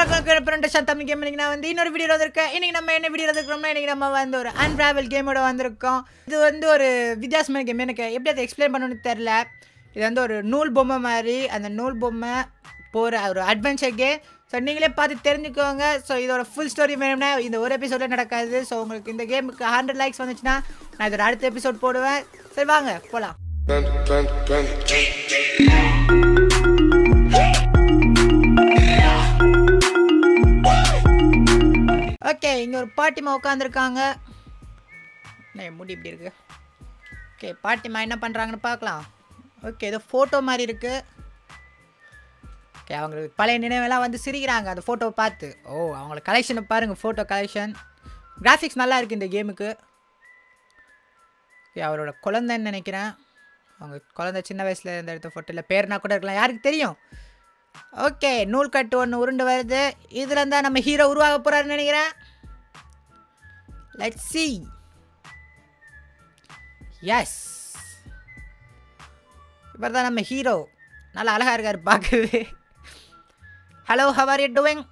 எல்லாருக்கும் சத்தம் கேம் நான் வந்து இன்னொரு வீடியோ வந்திருக்கேன். இன்னைக்கு நம்ம என்ன வீடியோ வந்திருக்கோம்னா இன்னைக்கு நம்ம வந்து ஒரு அன்ட்ராவல் கேமோட வந்திருக்கோம். இது வந்து ஒரு வித்தியாசமான கேம் எனக்கு எப்படி அதை எக்ஸ்பிளைன் பண்ணணும்னு தெரில இது வந்து ஒரு நூல் பொம்மை மாதிரி. அந்த நூல் பொம்மை போகிற ஒரு அட்வென்ச்சர் கேம் ஸோ நீங்களே பார்த்து தெரிஞ்சுக்கோங்க. ஸோ இதோட ஃபுல் ஸ்டோரி வேணும்னா இந்த ஒரு எபிசோடில் நடக்காது. ஸோ உங்களுக்கு இந்த கேமுக்கு ஹண்ட்ரட் லைக்ஸ் வந்துச்சுன்னா நான் இதோட அடுத்த எபிசோட் போடுவேன். சரி வாங்க போகலாம் இங்கே ஒரு பாட்டிமா உட்காந்துருக்காங்க முடி இப்படி இருக்கு? ஓகே பாட்டிமா என்ன பண்ணுறாங்கன்னு பார்க்கலாம். ஓகே ஏதோ ஃபோட்டோ மாதிரி இருக்குது ஓகே அவங்களுக்கு பழைய நினைவெல்லாம் வந்து சிரிக்கிறாங்க அந்த ஃபோட்டோவை பார்த்து. ஓ அவங்கள கலெக்ஷனை பாருங்கள் ஃபோட்டோ கலெக்ஷன் கிராஃபிக்ஸ் நல்லா இருக்குது இந்த கேமுக்கு ஓகே அவரோட குழந்தைன்னு நினைக்கிறேன். அவங்க குழந்தை சின்ன வயசில் இருந்த எடுத்த ஃபோட்டோவில் பேர்னா கூட இருக்கலாம் யாருக்கு தெரியும்? ஓகே நூல் கட்டு ஒன்று உருண்டு வருது. இதில் இருந்தால் நம்ம ஹீரோ உருவாக போகிறாருன்னு நினைக்கிறேன். Let's சி எஸ் இவர் தான் நம்ம ஹீரோ நல்லா அழகாக இருக்கார் பார்க்கவே. ஹலோ ஹவர் யூ டூயிங்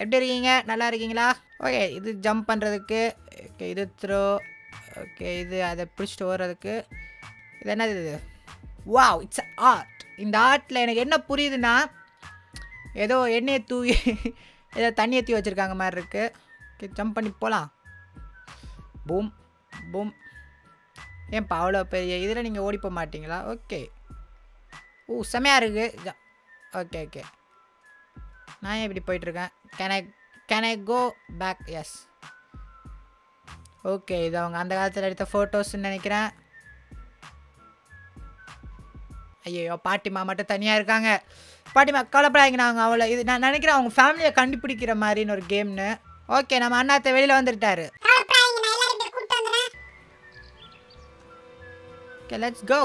எப்படி இருக்கீங்க? நல்லா இருக்கீங்களா? ஓகே இது ஜம்ப் பண்ணுறதுக்கு ஓகே இது த்ரோ ஓகே இது அதை பிடிச்சிட்டு ஓடுறதுக்கு. இது என்னது இது? வாவ் இட்ஸ் ஆர்ட் இந்த ஆர்ட்டில் எனக்கு என்ன புரியுதுன்னா ஏதோ எண்ணெயை தூவி ஏதோ தண்ணி ஏற்றி வச்சுருக்காங்க மாதிரி இருக்குது ஓகே ஜம்ப் பண்ணி போகலாம் பூம் பூம். ஏன்ப்பா அவ்வளோ பெரிய இதில் நீங்கள் ஓடி போக மாட்டிங்களா? ஓகே. ஓ செமையாக இருக்குது ஓகே ஓகே. நான் ஏன் இப்படி போயிட்டுருக்கேன்? Can I can I go back yes okay இது அவங்க அந்த காலத்தில் எடுத்த ஃபோட்டோஸ்ன்னு நினைக்கிறேன். ஐயோ பாட்டிமா மட்டும் தனியாக இருக்காங்க. பாட்டிமா கவலைப்படாதீங்க நாங்கள் அவளை இது நான் நினைக்கிறேன் அவங்க ஃபேமிலியை கண்டுபிடிக்கிற மாதிரின்னு ஒரு கேம்னு ஓகே நம்ம அண்ணாத்த வெளியில் வந்துட்டாரு. ஓகே லெட்ஸ் கோ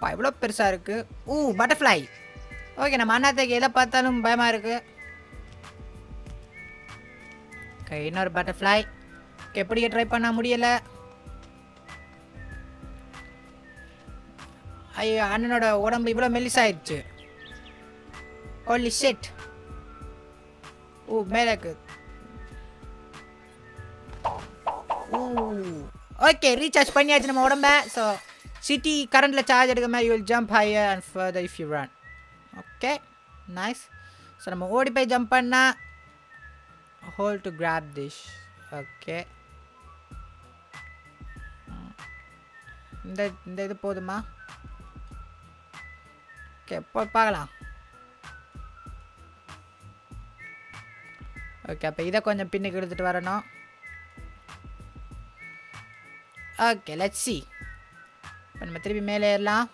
பா எவ்வளோ பெருசாக இருக்குது ஊ பட்டர்ஃப்ளை ஓகே நம்ம அண்ணாத்தைக்கு எதை பார்த்தாலும் பயமாக இருக்குது ஓகே இன்னொரு பட்டர்ஃப்ளை எப்படி ட்ரை பண்ண முடியலை. ஐயோ அண்ணனோட உடம்பு இவ்வளோ மெல்லிசாயிடுச்சு ஓலி ஷெட் ஓ மேலே இருக்குது ஓகே ரீசார்ஜ் பண்ணியாச்சு நம்ம உடம்ப. ஸோ சிட்டி கரண்டில் சார்ஜ் எடுக்க மாதிரி you will jump higher and further if you run okay nice so நம்ம ஓடி போய் ஜம்ப் பண்ணால் hold to grab this okay இந்த இந்த இது போதுமா? ஓகே போய் பார்க்கலாம். ஓகே அப்போ இதை கொஞ்சம் பின்னுக்கு எடுத்துகிட்டு வரணும். ஓகே லெட் சி இப்போ நம்ம திருப்பி மேலே ஏறலாம்.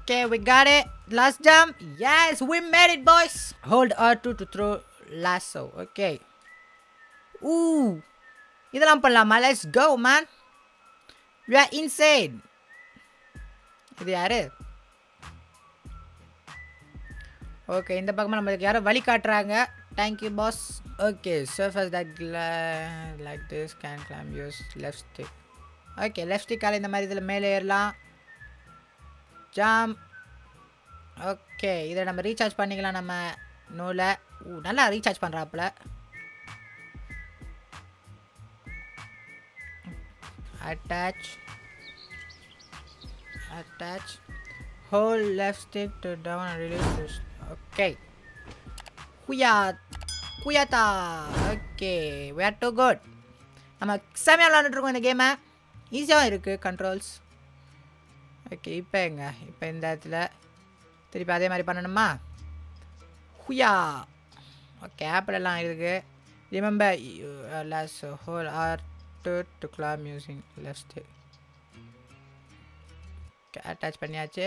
Okay, we got last jump jump. We made boys it, boys. Hold R2 to throw lasso. Okay ஊ இதெல்லாம் பண்ணலாமா? Let's go man you are inside இது யாரு? ஓகே இந்த பக்கமாக நம்மளுக்கு யாரோ வழி காட்டுறாங்க. Thank you boss okay surface that like this can climb use left stick okay left ஸ்டிக்கால் இந்த மாதிரி இதில் மேலே ஏறலாம். ஜாம் ஓகே இதை நம்ம ரீசார்ஜ் பண்ணிக்கலாம் நம்ம நூலை. ஊ நல்லா recharge பண்ணுறாப்புல attach attach hold left stick to down release okay this. குயா குயாத்தா ஓகே வேர் are குட் நம்ம செமையாக விளாண்டுட்ருக்கோம் இந்த கேமை ஈஸியாக இருக்குது கண்ட்ரோல்ஸ் ஓகே இப்போ எங்க? இப்போ இந்த இடத்துல. திருப்பி அதே மாதிரி பண்ணணுமா? ஹுயா. ஓகே ஆப்பிளெல்லாம் இருக்குது remember lasso hold R two to climb musing lest attach பண்ணியாச்சு.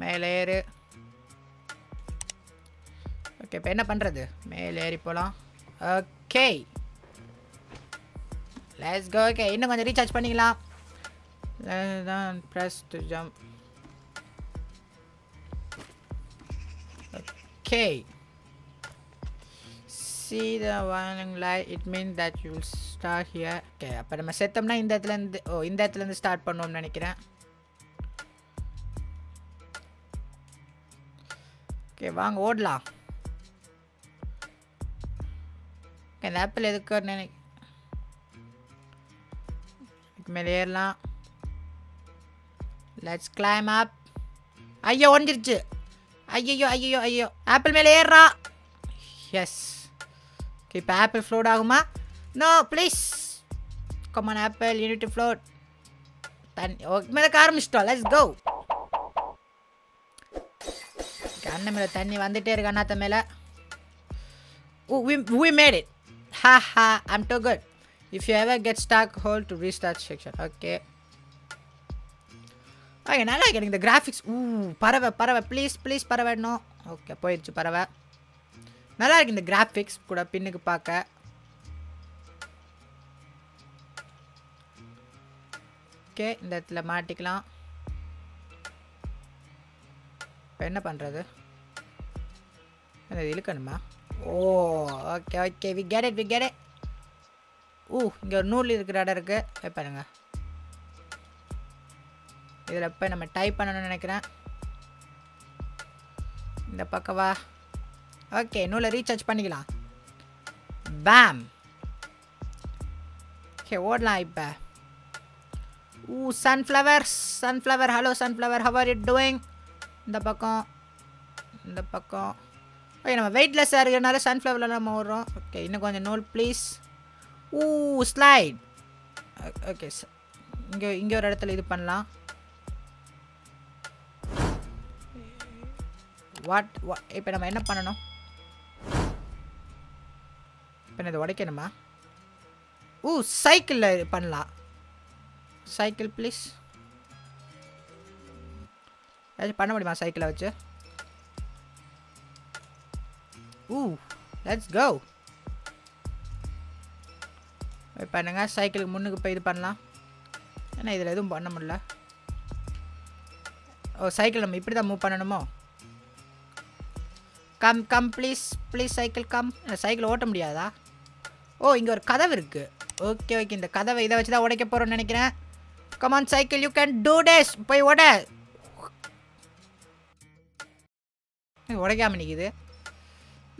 மேலே ஏறு. ஓகே இப்போ என்ன பண்ணுறது மேலே ஏறி போகலாம் ஓகே. லெட்ஸ் கோ ஓகே இன்னும் கொஞ்சம் ரீசார்ஜ் பண்ணிக்கலாம். தான் press to jump okay see the warning light. It means that you will start here okay அப்போ நம்ம செத்தோம்னா இந்த இடத்துலேருந்து ஓ இந்த இடத்துலேருந்து ஸ்டார்ட் பண்ணுவோம்னு நினைக்கிறேன். ஓகே வாங்க ஓடலாம். இந்த ஆப்பிள் எதுக்கு நினைக்க மேலே ஏறலாம். லெட்ஸ் கிளைம் ஆப் ஐயோ ஒன்றிருச்சு ஐயோ ஐயோ ஐயோ ஆப்பிள் மேலே ஏறுறா எஸ் இப்போ ஆப்பிள் ஃப்ளோட் ஆகுமா? No please come on apple. Unit float தண்ணி ஓகே மேலே ஆரம்பிச்சிட்டோம் லெட்ஸ் கோ அண்ணன் மேலே தண்ணி வந்துட்டே இருக்கு அண்ணாத்த மேலே. We made it. Haha i'm too good. If you ever get stuck hold to restart section okay? Okay நல்லா இருக்கு எனக்கு இந்த கிராஃபிக்ஸ் ஊ பறவை பறவை ப்ளீஸ் ப்ளீஸ் பறவை நோ ஓகே போயிடுச்சு பறவை நல்லா இருக்கு இந்த கிராஃபிக்ஸ் கூட பின்னுக்கு பார்க்க. ஓகே இந்த இடத்துல மாட்டிக்கலாம். இப்போ என்ன பண்ணுறது இது இழுக்கணுமா? ஓ okay okay we get it we get it ஊ இங்கே ஒரு நூல் இருக்கிற இடம் இருக்குது போய் பாருங்க. இதில் போய் நம்ம டைப் பண்ணணும்னு நினைக்கிறேன். இந்த பக்கம் வா. ஓகே நூலை ரீசார்ஜ் பண்ணிக்கலாம். பேம் ஓகே ஓடலாம் இப்போ. ஊ sunflower sunflower hello sunflower how are it doing இந்த பக்கம் இந்த பக்கம். ஓகே நம்ம வெயிட்லெஸ்ஸாக இருக்கிறனால சன்ஃப்ளவரில் நம்ம ஓடுறோம். ஓகே இன்னும் கொஞ்சம் நூல் ப்ளீஸ் ஊ ஸ்லைட் ஓகே சார் இங்கே இங்கே ஒரு இடத்துல இது பண்ணலாம். வாட் இப்போ நம்ம என்ன பண்ணணும்? இப்போ இதை உடைக்கணுமா? ஊ சைக்கிளில் பண்ணலாம். சைக்கிள் ப்ளீஸ் ஏதாச்சும் பண்ண முடியுமா சைக்கிளை வச்சு? ஊ லெட்ஸ் கோ பண்ணுங்க சைக்கிளுக்கு முன்னுக்கு போய் இது பண்ணலாம். ஏன்னா இதில் எதுவும் பண்ண முடியல. ஓ சைக்கிள் நம்ம இப்படி தான் மூவ் பண்ணணுமோ? Come come please please cycle come cycle ஓட்ட முடியாதா? ஓ இங்கே ஒரு கதவு இருக்குது ஓகே ஓகே இந்த கதவை இதை வச்சு தான் உடைக்க போகிறோம்னு நினைக்கிறேன். Come on cycle you can do this போய் உட. உடைக்காம நிற்குது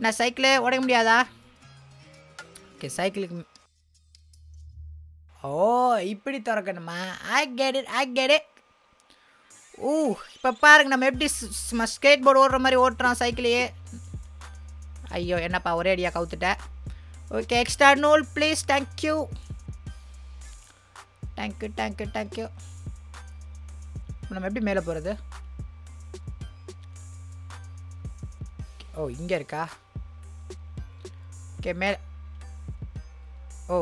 நான் சைக்கிளே உடைக்க முடியாதா? ஓகே சைக்கிளுக்கு ஓ இப்படி திறக்கணுமா? I get it I get it ஊ இப்போ பாருங்க நம்ம எப்படி ஸ்கேட் போர்டு ஓடுற மாதிரி ஓட்டுறோம் சைக்கிளையே ஐயோ என்னப்பா ஒரே அடியாக கவுத்துட்டேன் ஓகே எக்ஸ்ட்ரா நூல் please thank you thank you thank you thank you நம்ம எப்படி மேலே போகிறது ஓ இங்கே இருக்கா? Okay May O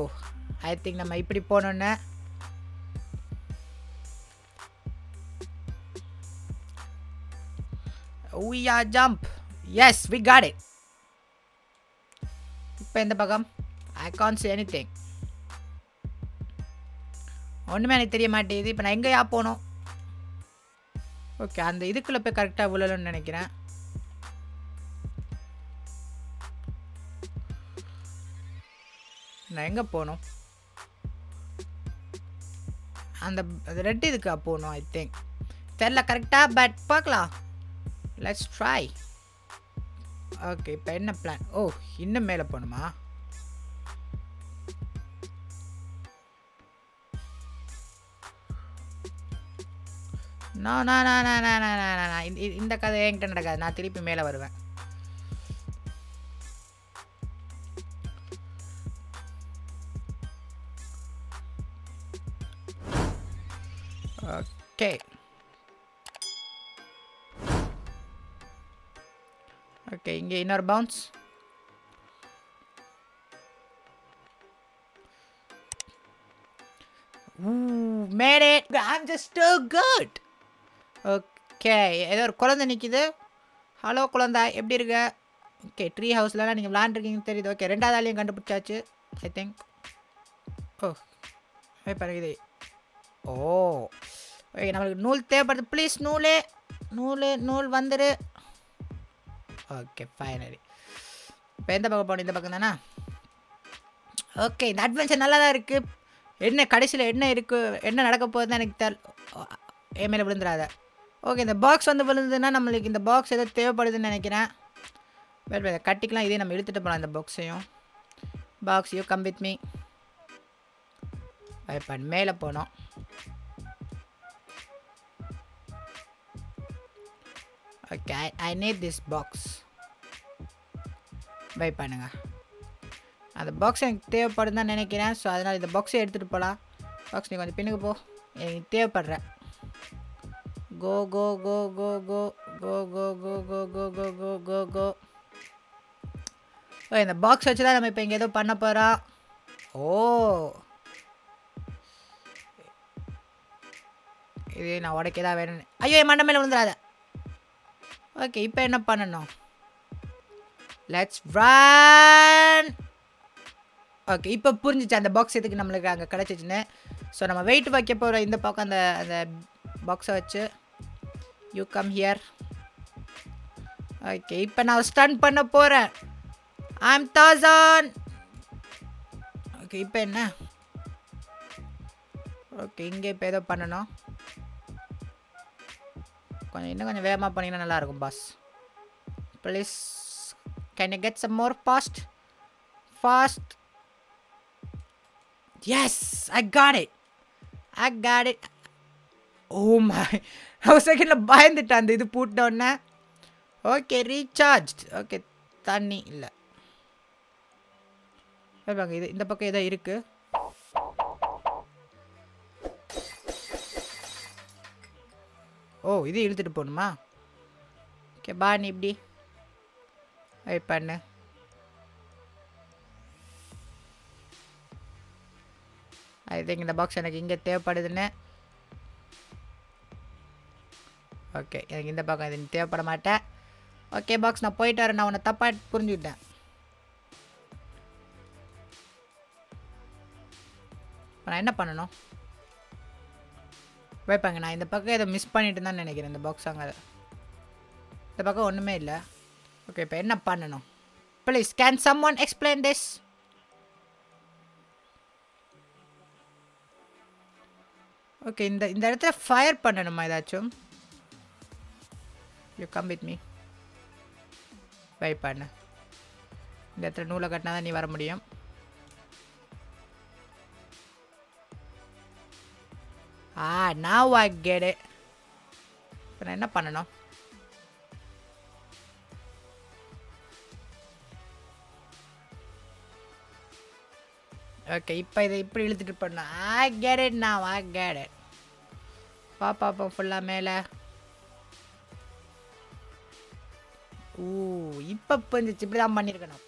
I think நம்ம இப்படி போனோன்னே we are jump. Yes we got it. இப்போ எந்த பக்கம்? ஐ கான் எனி திங் ஒன்றுமே எனக்கு தெரிய மாட்டேங்குது. இப்போ நான் எங்கேயா போகணும் ஓகே அந்த இதுக்குள்ளே போய் கரெக்டாக விழலன்னு நினைக்கிறேன். நான் எங்கே போகணும் அந்த ரெட் இதுக்கு போகணும் ஐ திங்க் தெரில கரெக்டாக பட் பார்க்கலாம். லெட்ஸ் ட்ரை ஓகே இப்போ என்ன பிளான் ஓ இன்னும் மேலே போகணுமா நான் நான் நான் நான் நான் நான் இந்த கதை என்கிட்ட நடக்காது. நான் திருப்பி மேலே வருவேன். ஓகே ஓகே இங்கே இன்னொரு bounce made it! I'm just too good! Okay ஏதோ ஒரு குழந்தை நிற்கிது ஹலோ குழந்தா எப்படி இருக்க? ஓகே ட்ரீ ஹவுஸ்லலாம் நீங்கள் விளாண்டுருக்கீங்கன்னு தெரியுது. ஓகே ரெண்டாவது ஆளையும் கண்டுபிடிச்சாச்சு ஐ திங்க் ஓ பாருங்க இது ஓ ஓகே நம்மளுக்கு நூல் தேவைப்படுது. ப்ளீஸ் நூலே நூல் நூல் வந்துடு ஓகே ஃபைனலி இப்போ எந்த பக்கம் போகணும்? இந்த பக்கம் தானே? ஓகே இந்த அட்வென்ச்சர் நல்லா தான் இருக்குது என்ன கடைசியில் என்ன இருக்குது என்ன நடக்க போகுதுன்னு எனக்கு தெரியல என் மேலே விழுந்துடாத. ஓகே இந்த பாக்ஸ் வந்து விழுந்ததுன்னா நம்மளுக்கு இந்த பாக்ஸ் ஏதோ தேவைப்படுதுன்னு நினைக்கிறேன். வேறு கட்டிக்கலாம். இதே நம்ம இழுத்துட்டு போகலாம் இந்த பாக்ஸையும் பாக்ஸையும் கம் வித் மீ மேலே போனோம். I I need this box buy பண்ணுங்க அந்த பாக்ஸ் எனக்கு தேவைப்படுதுன்னு தான் நினைக்கிறேன் ஸோ அதனால் இந்த பாக்ஸை எடுத்துகிட்டு போகலாம் பாக்ஸ் நீ கொஞ்சம் பின்னுக்கு போ எனக்கு தேவைப்படுற கோ கோ கோ கோ கோ கோ கோ கோ கோ கோ கோ கோ கோ கோ ஓ இந்த பாக்ஸ் வச்சு தான் நம்ம இப்போ இங்கே ஏதோ பண்ண போகிறோம் ஓ இது நான் உடைக்க தான் வேணும் ஐயோ என் மண்டை விழுந்துடாத ஓகே இப்போ என்ன பண்ணணும்? லெட்ஸ் ரன் ஓகே இப்போ புரிஞ்சிச்சு? அந்த பாக்ஸ் எதுக்கு நம்மளுக்கு அங்கே கிடச்சிச்சுன்னு? ஸோ நம்ம வெயிட் வைக்க போகிற இந்த பக்கம் அந்த அந்த பாக்ஸை வச்சு. யூ கம் ஹியர் ஓகே இப்போ நான் ஸ்டன் பண்ண போகிறேன் ஐம் தாசான் ஓகே இப்போ என்ன? ஓகே இங்கே இப்போ ஏதோ பண்ணணும். கொஞ்சம் இன்னும் கொஞ்சம் வேகமாக பண்ணிங்கன்னா நல்லாயிருக்கும் boss please can you get some more fast fast yes I got it I got it oh my ஒரு செகண்டில் பயந்துட்டேன் அந்த இது போட்டோன்னே ஓகே ரீசார்ஜ் ஓகே தண்ணி இல்லை. இது இந்த பக்கம் ஏதோ இருக்குது ஓ இது இழுத்துட்டு போகணுமா? ஓகே பா நீ இப்படி வெயிட் பண்ணு. ஐ திங்க் இந்த பாக்ஸ் எனக்கு இங்கே தேவைப்படுதுன்னு. ஓகே எனக்கு இந்த பக்கம் இது தேவைப்பட மாட்டேன். ஓகே பாக்ஸ் நான் போயிட்டு வரேன். நான் உன்னை தப்பாக புரிஞ்சுக்கிட்டேன். இப்போ நான் என்ன பண்ணணும்? வைப்பாங்க. நான் இந்த பக்கம் இதை மிஸ் பண்ணிட்டு தான் நினைக்கிறேன் இந்த பாக்ஸ் அங்கே. இந்த பக்கம் ஒன்றுமே இல்லை. ஓகே இப்போ என்ன பண்ணணும்? Please can someone explain this okay இந்த இந்த இடத்துல ஃபயர் பண்ணணுமா ஏதாச்சும்? You come with me why இந்த இடத்துல நூலை கட்டினா தான் நீ வர முடியும். Now I get it. இப்போ நான் என்ன பண்ணணும்? ஓகே இப்போ இதை இப்படி இழுத்துட்டு பண்ணணும் ஐ கேட் இட் நான் ஐ கேட் இட் பா பாப்போம் ஃபுல்லாக மேலே. ஓ இப்போ புரிஞ்சிச்சு இப்படி தான் பண்ணியிருக்கணும்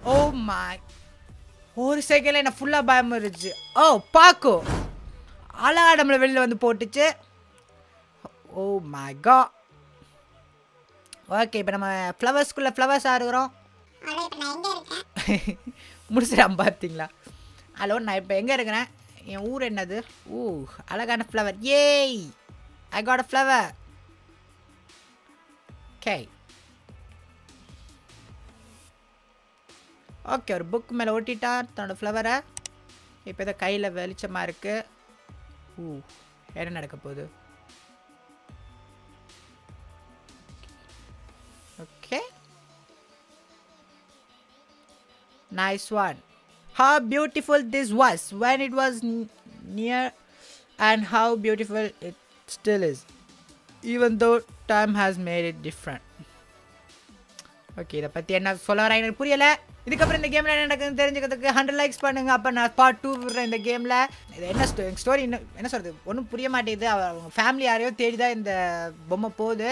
ஓ oh மா ஒரு செகண்டில் என்ன ஃபுல்லாக பயம் இருந்துச்சு ஓ oh, பார்க்கும் அழகா நம்மளை வெளியில் வந்து போட்டுச்சு. ஓ மை கா ஓகே இப்போ நம்ம ஃப்ளவர்ஸ்குள்ளே ஃப்ளவர்ஸாக இருக்கிறோம் முடிச்சிடாம பார்த்தீங்களா ஹலோ நான் இப்போ எங்கே இருக்கிறேன்? என் ஊர் என்னது? ஊ அழகான ஃப்ளவர் ஏய் ஐ காட் அ ஃப்ளவர் கே ஓகே ஒரு புக் மேலே ஒட்டிட்டான் தன்னோட ஃப்ளவரை இப்போ இதை கையில் வெளிச்சமாக இருக்குது ஊ என்ன நடக்க போகுது okay Nice one. How beautiful this was when it was n- near, and how beautiful it still is, even though time has made it different. Okay இதை பற்றி என்ன சொல்ல வரேன் எனக்கு புரியலை இதுக்கப்புறம் இந்த கேமில் என்ன நடக்குதுன்னு தெரிஞ்சுக்கிறதுக்கு ஹண்ட்ரட் லைக்ஸ் பண்ணுங்க. அப்போ நான் பார்ட் டூ விடுறேன் இந்த கேமில். இது என்ன ஸ்டோ ஸ்டோரி இன்னும் என்ன சொல்கிறது ஒன்றும் புரிய மாட்டேங்குது. அவங்க ஃபேமிலி யாரையோ தேடி தான் இந்த பொம்மை போகுது.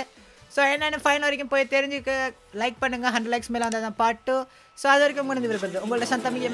ஸோ என்னென்ன ஃபைன் வரைக்கும் போய் தெரிஞ்சுக்க லைக் பண்ணுங்க. ஹண்ட்ரட் லைக்ஸ் மேலே வந்தால் தான் பார்ட் டூ ஸோ அது வரைக்கும் முடிஞ்சு விருப்பது உங்களோட சந்தமிக்க